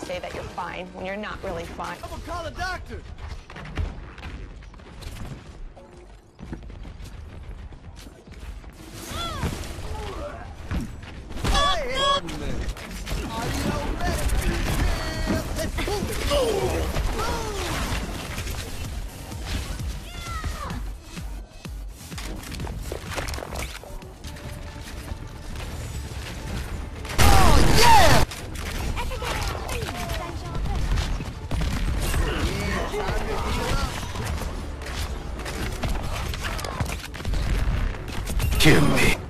say that you're fine when you're not really fine. I'm gonna call doctor. Kill me.